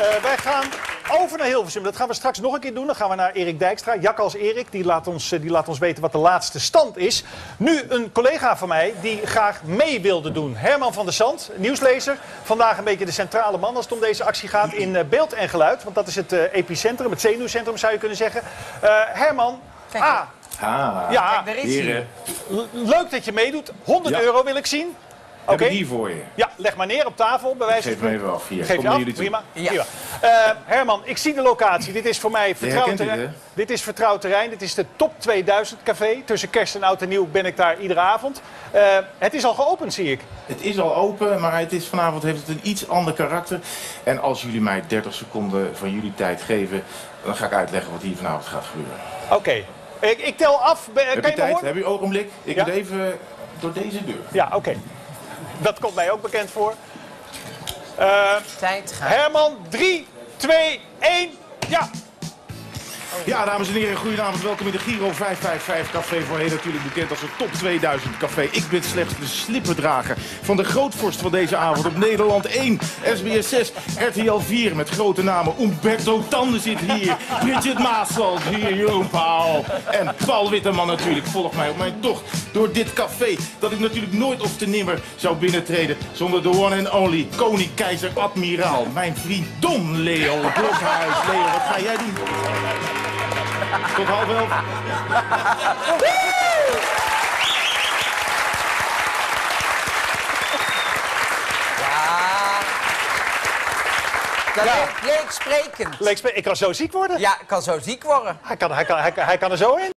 Eh, wij gaan over naar Hilversum. Dat gaan we straks nog een keer doen. Dan gaan we naar Erik Dijkstra. Jak als Erik, die laat, ons, eh, die laat ons weten wat de laatste stand is. Nu een collega van mij die graag mee wilde doen. Herman van der Zand, nieuwslezer. Vandaag een beetje de centrale man als het om deze actie gaat in eh, beeld en geluid. Want dat is het eh, epicentrum, het zenuwcentrum zou je kunnen zeggen. Eh, Herman, Kijk, ah, Ah, ja, Daar is hij. heren, l- leuk dat je meedoet. 100 Ja. euro wil ik zien. Oké. heb ik hier voor je. Ja, leg maar neer op tafel. Bij wijze Geef me even af. Hier, Geef kom je af, jullie prima. Ja. prima. Eh, Herman, ik zie de locatie. Dit is voor mij vertrouwd dit, terrein. Dit is vertrouwd terrein. Dit is de Top 2000 café. Tussen kerst en oud en nieuw ben ik daar iedere avond. Eh, het is al geopend, zie ik. Het is al open, maar het is, vanavond heeft het een iets ander karakter. En als jullie mij 30 seconden van jullie tijd geven, dan ga ik uitleggen wat hier vanavond gaat gebeuren. Oké. Ik, ik tel af. Heb kan je je me tijd? horen? Heb je een ogenblik? Ik Ja. moet even door deze deur. Ja, oké. Dat komt mij ook bekend voor. Eh, Tijd gaat. Herman, 3, 2, 1. Ja. Ja, dames en heren, goedenavond. Welkom in de Giro 555 Café. Voorheen natuurlijk bekend als het Top 2000 Café. Ik ben slechts de slippendrager van de grootvorst van deze avond op Nederland 1, SBS 6, RTL 4 met grote namen. Umberto Tanden zit hier, Bridget Maasland hier, Jeroen Paul en Paul Witteman natuurlijk. Volg mij op mijn tocht door dit café dat ik natuurlijk nooit of te nimmer zou binnentreden zonder de one and only koning, keizer, admiraal, mijn vriend Don Leo Blokhuis. Leo, wat ga jij doen? Tot half elf. Ja. Leek, leek sprekend. Leek spe- Ik kan zo ziek worden. Ja, kan zo ziek worden. Hij, kan, hij, kan, hij, kan, hij kan er zo in.